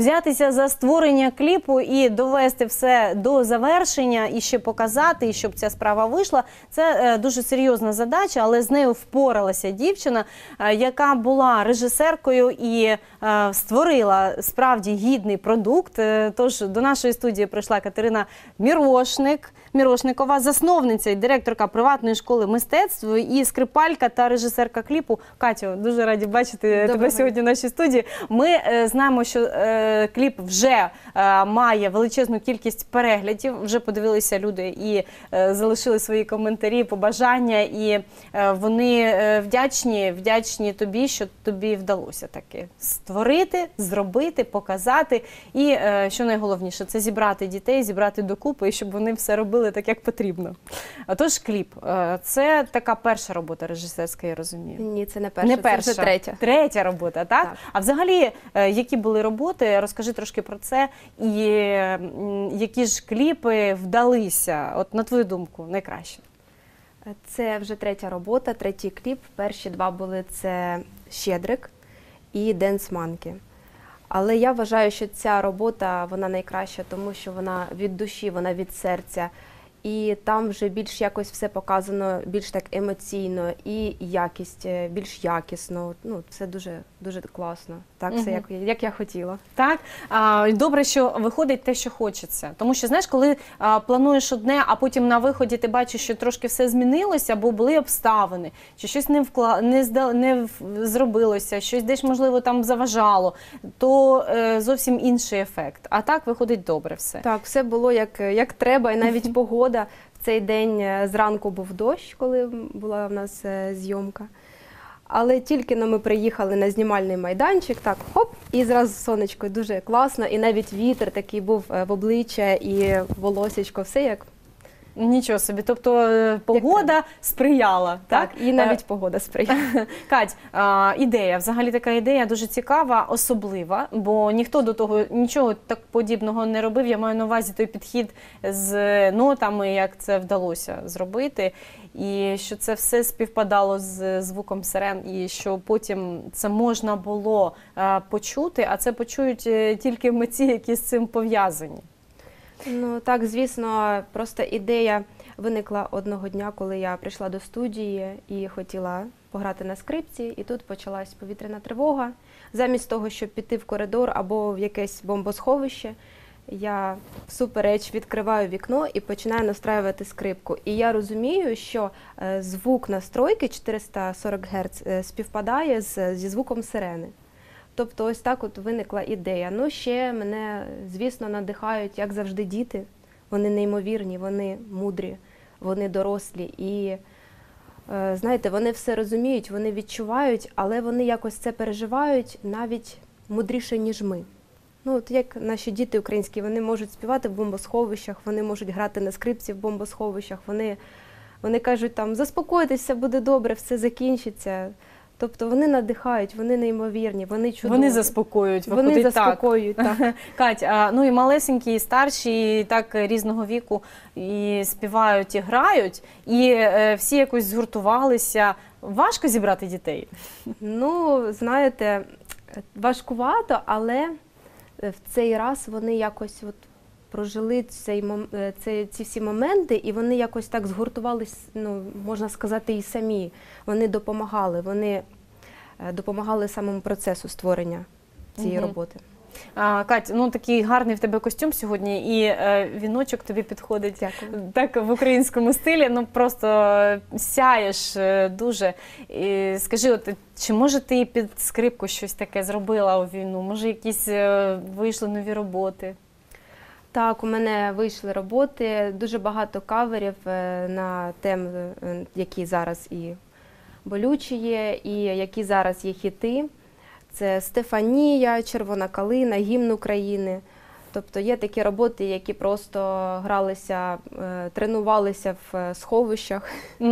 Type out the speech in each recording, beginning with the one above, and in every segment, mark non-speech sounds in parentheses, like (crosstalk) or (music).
взятися за створення кліпу і довести все до завершення, і ще показати, і щоб ця справа вийшла. Це е, дуже серйозна задача, але з нею впоралася дівчина, е, яка була режисеркою і е, створила справді гідний продукт. Тож до нашої студії прийшла Катерина Мірошник. Мірошникова, засновниця і директорка приватної школи мистецтв і скрипалька та режисерка кліпу. Катю, дуже раді бачити тебе сьогодні в нашій студії. Ми е, знаємо, що е, кліп вже е, має величезну кількість переглядів. Вже подивилися люди і е, залишили свої коментарі, побажання, і е, вони вдячні, вдячні тобі, що тобі вдалося таки створити, зробити, показати. І е, що найголовніше, це зібрати дітей, зібрати докупи, і щоб вони все робили так, як потрібно. Отож, кліп е, це така перша робота режисерська, я розумію. Ні, це не перша, Не це вже третя. Третя робота, так? Так. А взагалі, е, які були роботи? Розкажи трошки про це. І які ж кліпи вдалися, от на твою думку, найкраще? Це вже третя робота, третій кліп. Перші два були це Щедрик і Денс Манкі. Але я вважаю, що ця робота вона найкраща, тому що вона від душі, вона від серця. І там вже більш якось все показано більш так емоційно і якість е, більш якісно. Ну це дуже дуже класно. Так, все як, як я хотіла. Так, а, добре, що виходить те, що хочеться. Тому що знаєш, коли а, плануєш одне, а потім на виході ти бачиш, що трошки все змінилося, або були обставини, чи щось не вкла... не, зда... не в- зробилося, щось десь можливо там заважало, то е, зовсім інший ефект. А так виходить добре все. Так, все було як, як треба, і навіть погода. (laughs) В цей день е, зранку був дощ, коли була в нас е, зйомка. Але тільки ми приїхали на знімальний майданчик, так хоп, і зразу сонечко дуже класно, і навіть вітер такий був е, в обличчя і волосечко, все як Нічого собі. Тобто е, погода сприяла. так, і навіть погода сприяє. (laughs) Кать, а, ідея, взагалі така ідея дуже цікава, особлива, бо ніхто до того нічого так подібного не робив. Я маю на увазі той підхід з нотами, як це вдалося зробити, і що це все співпадало з звуком сирен, і що потім це можна було почути, а це почують е, тільки митці, які з цим пов'язані. Ну так, звісно, просто ідея виникла одного дня, коли я прийшла до студії і хотіла пограти на скрипці, і тут почалась повітряна тривога. Замість того, щоб піти в коридор або в якесь бомбосховище, я всупереч відкриваю вікно і починаю настраювати скрипку. І я розумію, що е, звук настройки 440 Гц е, співпадає з, зі звуком сирени. Тобто, ось так от виникла ідея. Ну, ще мене, звісно, надихають, як завжди, діти. Вони неймовірні, вони мудрі, вони дорослі. І е, знаєте, вони все розуміють, вони відчувають, але вони якось це переживають навіть мудріше, ніж ми. Ну, от як наші діти українські, вони можуть співати в бомбосховищах, вони можуть грати на скрипці в бомбосховищах, вони, вони кажуть, там заспокойтесь, буде добре, все закінчиться. Тобто вони надихають, вони неймовірні, вони чудові. Вони заспокоюють, Вони виходить так. заспокоюють, так. (laughs) Кать, а, ну і маленькі, і старші, і так різного віку і співають, і грають, і е, всі якось згуртувалися. Важко зібрати дітей. Ну, знаєте, важкувато, але в цей раз вони якось от прожили цей, е, цей, ці всі моменти, і вони якось так згуртувались, ну, можна сказати, і самі. Вони допомагали, вони е, допомагали самому процесу створення цієї Мгм. роботи. А, Кать, ну такий гарний в тебе костюм сьогодні, і е, віночок тобі підходить. Дякую. Так в українському стилі, ну просто сяєш е, дуже. І скажи, от чи може ти під скрипку щось таке зробила у війну? Може, якісь е, вийшли нові роботи? Так, у мене вийшли роботи, дуже багато каверів е, на теми, е, які зараз і болючі є, і які зараз є хіти. Це Стефанія, Червона калина, гімн України. Тобто є такі роботи, які просто гралися, е, тренувалися в е, сховищах. (laughs)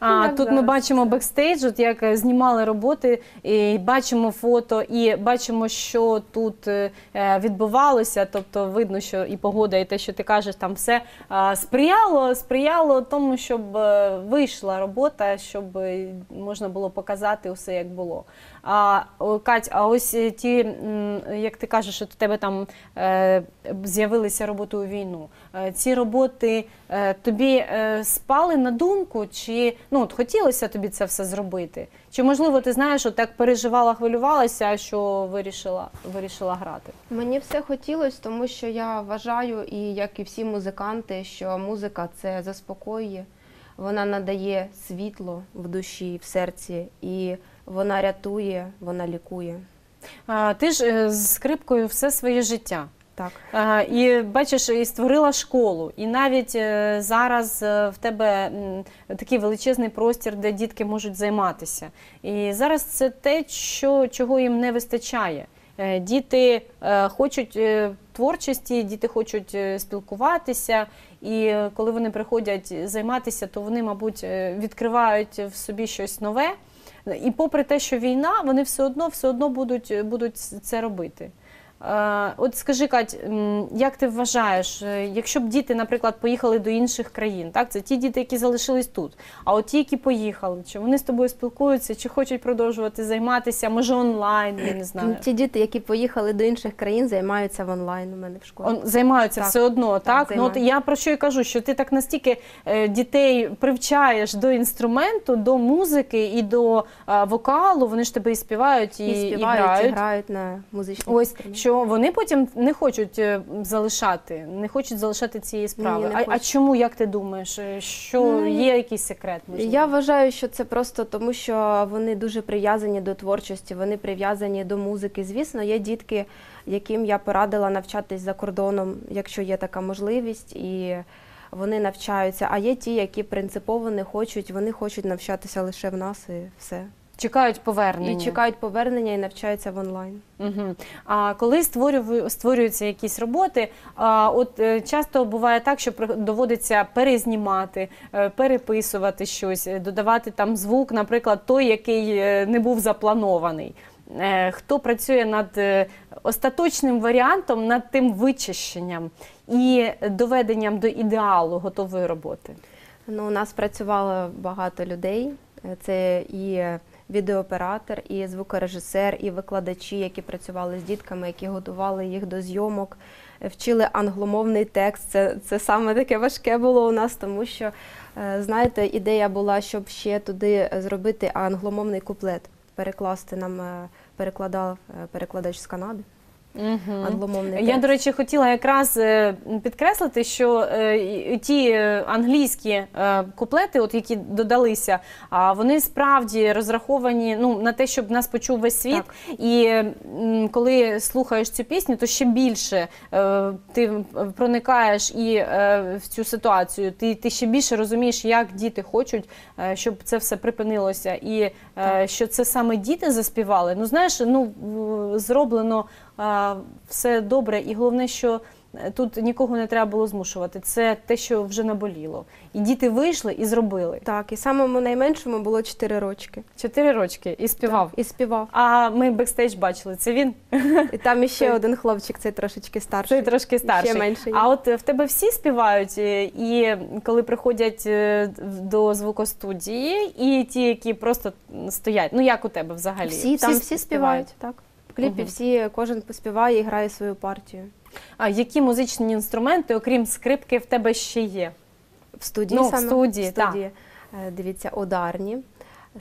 А як тут ми бачимо бекстейдж, от як е, знімали роботи, і бачимо фото, і бачимо, що тут відбувалося. Тобто видно, що і погода, і те, що ти кажеш, там все сприяло, сприяло тому, щоб вийшла робота, щоб можна було показати усе, як було. А Кать, а ось е, ті, як ти кажеш, що в тебе там е, з'явилися роботи у війну. Е, ці роботи тобі спали на думку, чи ну от хотілося тобі це все зробити? Чи можливо ти знаєш, от так переживала, хвилювалася, що вирішила, вирішила грати? Мені все хотілося, тому що я вважаю, і як і всі музиканти, що музика це заспокоює, вона надає світло в душі, в серці, і вона рятує, вона лікує. А, ти ж е, з скрипкою все своє життя. Так. А, І бачиш, і створила школу, і навіть е, зараз е, в тебе м, такий величезний простір, де дітки можуть займатися. І зараз це те, що, чого їм не вистачає. Е, Діти е, хочуть е, творчості, діти хочуть е, спілкуватися, і е, коли вони приходять займатися, то вони, мабуть, е, відкривають в собі щось нове. І попри те, що війна, вони все одно все одно будуть, будуть це робити. Е, От скажи, Кать, як ти вважаєш, е, якщо б діти, наприклад, поїхали до інших країн, так це ті діти, які залишились тут. А от ті, які поїхали, чи вони з тобою спілкуються, чи хочуть продовжувати займатися, може онлайн, я не знаю. Ті діти, які поїхали до інших країн, займаються в онлайн у мене в школі. Он, займаються Так, все одно, так? так, ну, от я про що і кажу, що ти так настільки е, дітей привчаєш до інструменту, до музики і до вокалу, вони ж тебе і співають, і, і співають, і грають. і грають на музичних Ось. Що вони потім не хочуть е, залишати, не хочуть залишати цієї справи. Ні, не а, а хочуть. чому, як ти думаєш, е, що Ну, є якийсь секрет? Можливо? Я вважаю, що це просто тому, що вони дуже прив'язані до творчості, вони прив'язані до музики. Звісно, є дітки, яким я порадила навчатись за кордоном, якщо є така можливість, і вони навчаються. А є ті, які принципово не хочуть, вони хочуть навчатися лише в нас і все. Чекають повернення. І чекають повернення і навчаються в онлайн. Угу. А коли створюю, створюються якісь роботи, а, от е, часто буває так, що при- доводиться перезнімати, е, переписувати щось, е, додавати там звук, наприклад, той, який е, не був запланований. Е, Хто працює над е, остаточним варіантом, над тим вичищенням і доведенням до ідеалу готової роботи? Ну, у нас працювало багато людей. Е, Це і відеооператор, і звукорежисер, і викладачі, які працювали з дітками, які готували їх до зйомок, вчили англомовний текст. Це, це саме таке важке було у нас, тому що, е, знаєте, ідея була, щоб ще туди зробити англомовний куплет, перекласти нам е, перекладав е, перекладач з Канади. Угу. Англомовний Я, текст. до речі, хотіла якраз е, підкреслити, що е, ті е, англійські е, куплети, от які додалися, а вони справді розраховані ну, на те, щоб нас почув весь світ. І м, коли слухаєш цю пісню, то ще більше е, ти проникаєш і е, в цю ситуацію. Ти, ти ще більше розумієш, як діти хочуть, е, щоб це все припинилося, і е, що це саме діти заспівали. Ну знаєш, ну в- зроблено все добре, і головне, що е, тут нікого не треба було змушувати. Це те, що вже наболіло. І діти вийшли і зробили. Так, і самому найменшому було 4 рочки. Чотири рочки і співав. І співав. А ми бекстейдж бачили. Це він І там іще Це- один хлопчик, цей трошечки старший. Цей трошки старший. Ще менший. А от е, в тебе всі співають, е, і коли приходять до звукостудії, і ті, які просто стоять. Ну як у тебе взагалі? Всі, там всі співають, так. Кліпі всі, кожен поспіває і грає свою партію. А які музичні інструменти, окрім скрипки, в тебе ще є? В студії Ну, в саме? студії, в студії. Е, Дивіться, ударні,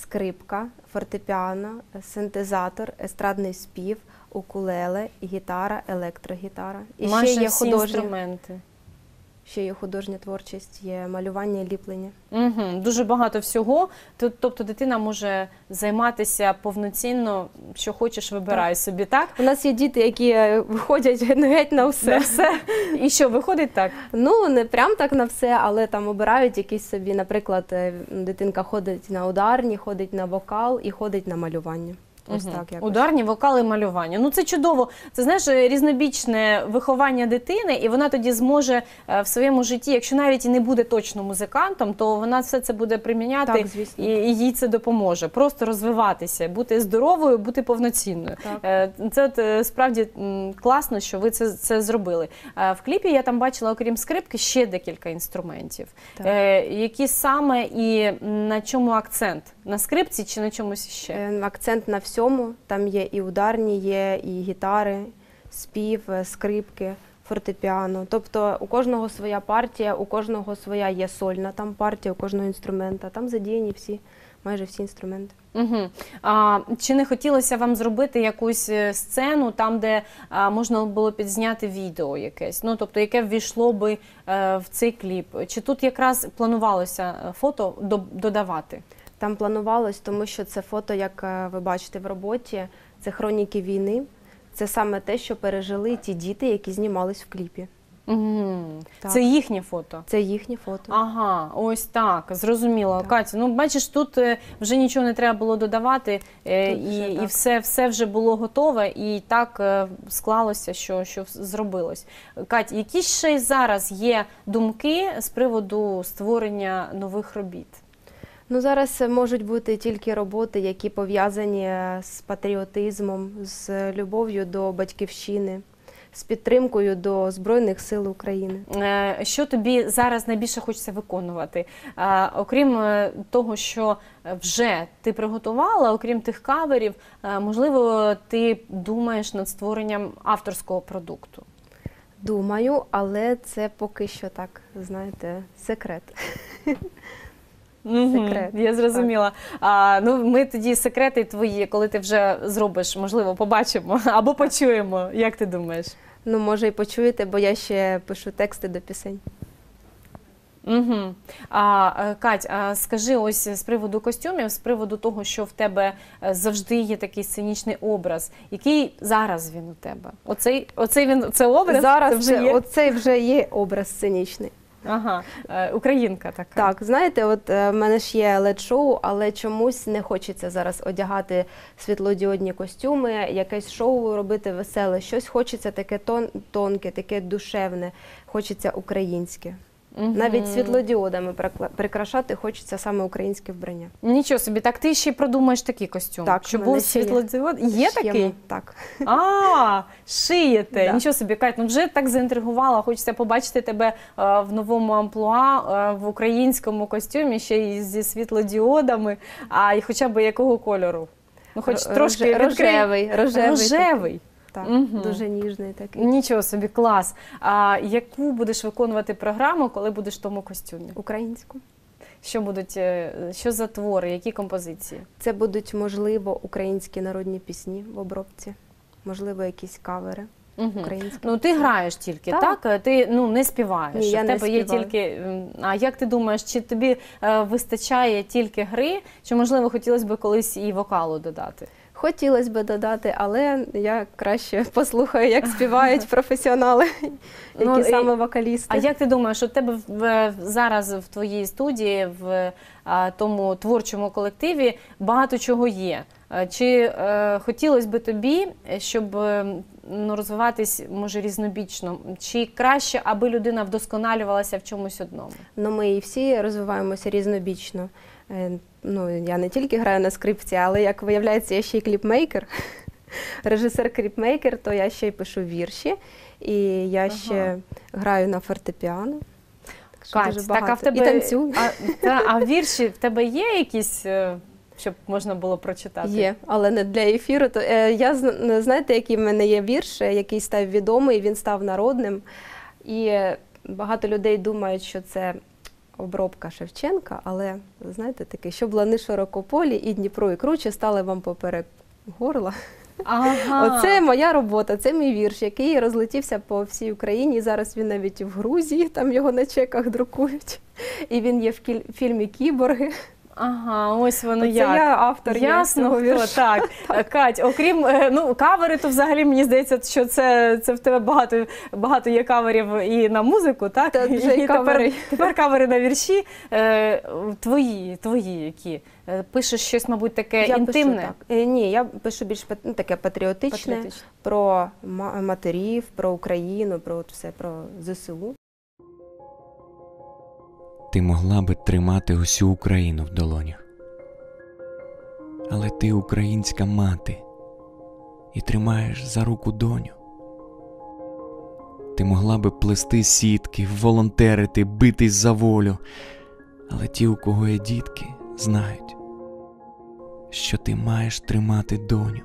скрипка, фортепіано, синтезатор, естрадний спів, укулеле, гітара, електрогітара. І Майже ще є всі художні, інструменти. Ще є художня творчість, є малювання, ліплення. Угу, дуже багато всього. Тоб- Тобто дитина може займатися повноцінно, що хочеш, вибирай собі, так? У нас є діти, які е, виходять (laughs) геть на На все. все. І що, виходить так? Ну, не прям так на все, але там обирають якісь собі, наприклад, е, дитинка ходить на ударні, ходить на вокал і ходить на малювання. Ось Мгм. так якось. Ударні вокали малювання. Ну це чудово. Це знаєш різнобічне виховання дитини, і вона тоді зможе е, в своєму житті, якщо навіть і не буде точно музикантом, то вона все це буде приміняти Так, звісно. і, і їй це допоможе. Просто розвиватися, бути здоровою, бути повноцінною. Так. Е, Це от, е, справді класно, що ви це, це зробили. В кліпі я там бачила, окрім скрипки, ще декілька інструментів. Так. Які саме і на чому акцент? На скрипці чи на чомусь ще? Акцент на всьому. Там є і ударні, є і гітари, спів, е, скрипки, фортепіано. Тобто у кожного своя партія, у кожного своя є сольна там партія, у кожного інструмента. Там задіяні всі, майже всі інструменти. Угу. А, чи не хотілося вам зробити якусь е, сцену там, де а, можна було підзняти відео якесь? Ну тобто, яке ввійшло би е, в цей кліп? Чи тут якраз планувалося е, фото до- додавати? Там планувалось, тому що це фото, як е, ви бачите в роботі, це хроніки війни. Це саме те, що пережили ті діти, які знімались в кліпі. Угу. Так. Це їхнє фото. Це їхні фото. Ага, ось так, зрозуміло. Так. Катя, ну бачиш, тут е, вже нічого не треба було додавати, е, Тут і, вже і все, все вже було готове, і так склалося, що, що зробилось. Кать, які ще зараз є думки з приводу створення нових робіт? Ну зараз можуть бути тільки роботи, які пов'язані е, з патріотизмом, з любов'ю до батьківщини, з підтримкою до Збройних сил України. Е, Що тобі зараз найбільше хочеться виконувати? Е, Окрім того, що вже ти приготувала, окрім тих каверів, можливо, ти думаєш над створенням авторського продукту. Думаю, але це поки що так, знаєте, секрет. (laughs) Секрет. Я зрозуміла. А, ну, ми тоді секрети твої, коли ти вже зробиш, можливо, побачимо (laughs) або почуємо. Як ти думаєш? Ну, може, і почуєте, бо я ще пишу тексти до пісень. Угу. А, е, Кать, а скажи ось з приводу костюмів, з приводу того, що в тебе е, завжди є такий сценічний образ. Який зараз він у тебе? Оцей, оцей він це образ? Зараз це вже є? оцей вже є образ сценічний. Ага, е, українка така. Так, знаєте, от е, в мене ж є лед-шоу, але чомусь не хочеться зараз одягати світлодіодні костюми, якесь шоу робити веселе. Щось хочеться таке тон, тонке, таке душевне, хочеться українське. Мгм. Навіть світлодіодами прикрашати хочеться саме українське вбрання. Нічого собі, так ти ще й продумаєш такий костюм. Так, щоб був є. світлодіод. Є Шиємо. такий? Так. А, шиєте. Да. Нічого собі, Кать, ну вже так заінтригувала. Хочеться побачити тебе е, в новому амплуа, е, в українському костюмі, ще й зі світлодіодами. А і хоча б якого кольору? Ну, хоч Ро- трошки роже- відкрий. рожевий, рожевий. Так, Мгм. дуже ніжний такий. Нічого собі, клас. А яку будеш виконувати програму, коли будеш в тому костюмі? Українську. Що будуть, е, що за твори, які композиції? Це будуть, можливо, українські народні пісні в обробці, можливо, якісь кавери Угу. українські. Ну ти граєш тільки, так? Так. Ти ну не співаєш. Ні, я в не є тільки. А як ти думаєш, чи тобі е, вистачає тільки гри, чи можливо хотілося б колись і вокалу додати? Хотілося б додати, але я краще (laughs) послухаю, як співають професіонали, які Ну, саме вокалісти. А як ти думаєш, у тебе в, в- зараз в твоїй студії, в а, тому творчому колективі багато чого є? Чи е, хотілося б тобі, щоб ну, розвиватись може різнобічно? Чи краще, аби людина вдосконалювалася в чомусь одному? Ну, ми і всі розвиваємося різнобічно. Е, Ну, я не тільки граю на скрипці, але як виявляється, я ще й кліпмейкер. (laughs) Режисер-кліпмейкер, то я ще й пишу вірші, і я ще граю на фортепіано. Так що Кать, дуже так, а в тебе І танцюю. А, та, а вірші в тебе є якісь, е, щоб можна було прочитати? Є, але не для ефіру. То е, я знаєте, який в мене є вірш, е, який став відомий, він став народним. І е, багато людей думають, що це обробка Шевченка, але знаєте, таке, щоб лани широкополі і Дніпро і круче стали вам поперек горла. Ага. (laughs) Оце моя робота, це мій вірш, який розлетівся по всій Україні. Зараз він навіть в Грузії, там його на чеках друкують. І він є в кіль- фільмі Кіборги. Ага, ось воно Це як. я автор Ясно, цього хто вірша. (laughs) так. Кать, окрім е, ну кавери, то взагалі мені здається, що це, це в тебе багато багато є каверів і на музику, так Та вже і кавери. Тепер, тепер кавери на вірші. Е, твої, твої які Е, пишеш щось, мабуть, таке Я інтимне. пишу так. Ні, я пишу більш ну, таке патріотичне, Патріотичне. про матерів, про Україну, про от все про ЗСУ. Ти могла би тримати усю Україну в долонях. Але ти українська мати і тримаєш за руку доню. Ти могла би плести сітки, волонтерити, битись за волю. Але ті, у кого є дітки, знають, що ти маєш тримати доню.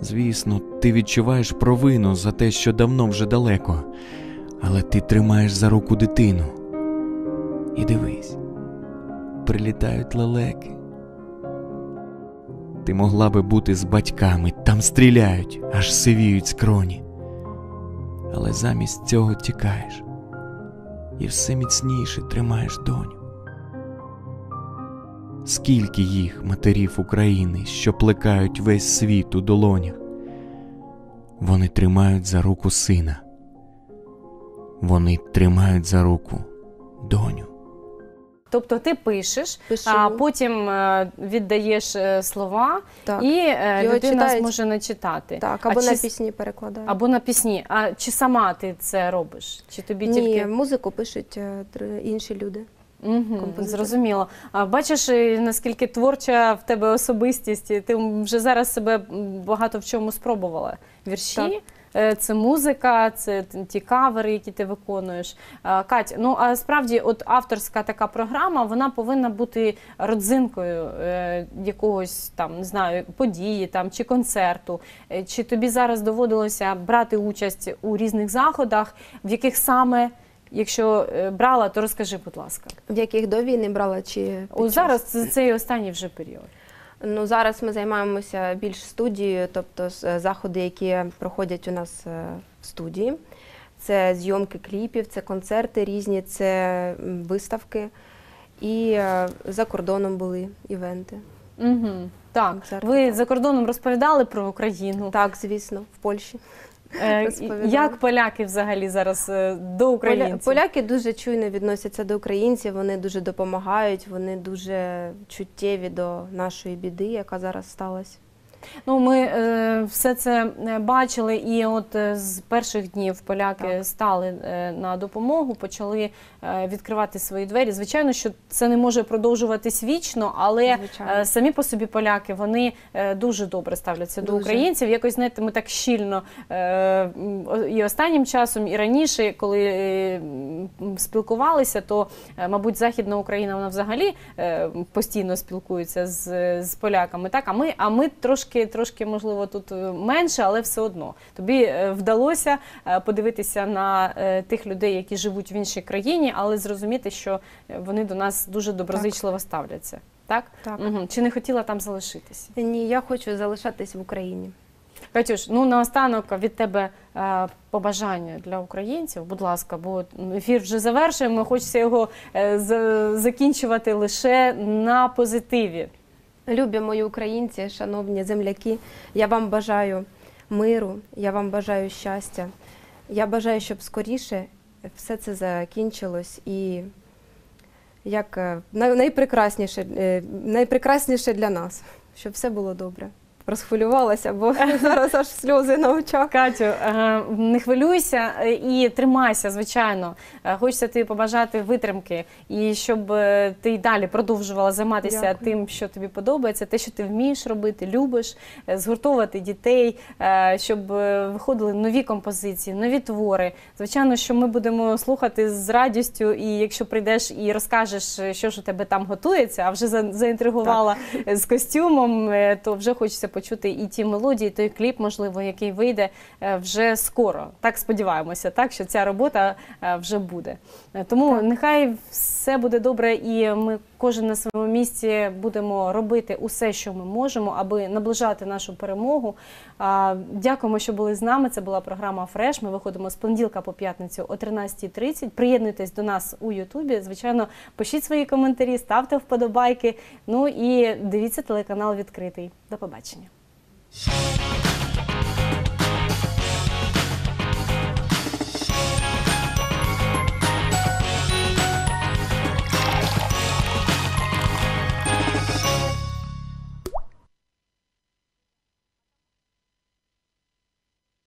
Звісно, ти відчуваєш провину за те, що давно вже далеко, але ти тримаєш за руку дитину. І дивись, прилітають лелеки. Ти могла би бути з батьками, там стріляють, аж сивіють скроні. Але замість цього тікаєш і все міцніше тримаєш доню. Скільки їх матерів України, що плекають весь світ у долонях, вони тримають за руку сина. Вони тримають за руку доню. Тобто ти пишеш, Пишу. а потім е, віддаєш е, слова, Так. і е, Його людина читають. зможе начитати. Так, А або на чи- пісні перекладаю. Або на пісні. А чи сама ти це робиш? Чи тобі Ні, тільки музику пишуть три- інші люди. Угу, зрозуміло. А бачиш, наскільки творча в тебе особистість, ти вже зараз себе багато в чому спробувала. Вірші, Так. Е, це музика, це ті кавери, які ти виконуєш. А, Кать, ну а справді, от авторська така програма, вона повинна бути родзинкою е, якогось там, не знаю, події там чи концерту. Е, Чи тобі зараз доводилося брати участь у різних заходах, в яких саме, якщо е, брала, то розкажи, будь ласка. В яких до війни брала чи час? зараз це цей останній вже період. Ну зараз ми займаємося більш студією, тобто е, заходи, які проходять у нас е, в студії. Це зйомки кліпів, це концерти різні, це виставки. І е, за кордоном були івенти. Угу. Так, Концерти, ви так. за кордоном розповідали про Україну. Так, звісно, в Польщі. Е, розповідала. Як поляки взагалі зараз е, до Поля... українців? Поляки дуже чуйно відносяться до українців, вони дуже допомагають, вони дуже чуттєві до нашої біди, яка зараз сталася. Ну, ми е, все це е, бачили, і от е, з перших днів поляки Так. стали е, на допомогу, почали е, відкривати свої двері. Звичайно, що це не може продовжуватись вічно, але Звичайно. е, самі по собі поляки вони е, дуже добре ставляться до українців. Якось знаєте, ми так щільно е, і останнім часом, і раніше, коли е, спілкувалися, то е, мабуть Західна Україна вона взагалі е, постійно спілкується з, з поляками. Так, а ми, а ми трошки, трошки, можливо, тут е, менше, але все одно. Тобі е, вдалося е, подивитися на тих людей, які живуть в іншій країні, але зрозуміти, що вони до нас дуже доброзичливо ставляться. Так? Так. Угу. Чи не хотіла там залишитися? Ні, я хочу залишатись в Україні. Катюш, ну наостанок від тебе е, побажання для українців, будь ласка, бо ефір вже завершуємо. Хочеться його е, за- закінчувати лише на позитиві. Любі мої українці, шановні земляки, я вам бажаю миру, я вам бажаю щастя. Я бажаю, щоб скоріше все це закінчилось і як е, найпрекрасніше, е, найпрекрасніше для нас, щоб все було добре. Розхвилювалася, бо (laughs) зараз аж сльози на очах. Катю, е, не хвилюйся е, і тримайся, звичайно. Е, Хочеться тобі побажати витримки і щоб ти й далі продовжувала займатися Дякую. тим, що тобі подобається, те, що ти вмієш робити, любиш, згуртовувати дітей, щоб виходили нові композиції, нові твори. Звичайно, що ми будемо слухати з радістю, і якщо прийдеш і розкажеш, що ж у тебе там готується, а вже заінтригувала е, з костюмом, то вже хочеться почути і ті мелодії, той кліп, можливо, який вийде е, вже скоро. Так сподіваємося, так що ця робота е, вже буде. Е, Тому Так. нехай все буде добре, і ми кожен на своєму місці будемо робити усе, що ми можемо, аби наближати нашу перемогу. Дякуємо, що були з нами. Це була програма Фреш. Ми виходимо з понеділка по п'ятницю о 13.30. Приєднуйтесь до нас у Ютубі. Звичайно, пишіть свої коментарі, ставте вподобайки. Ну і дивіться телеканал відкритий. До побачення.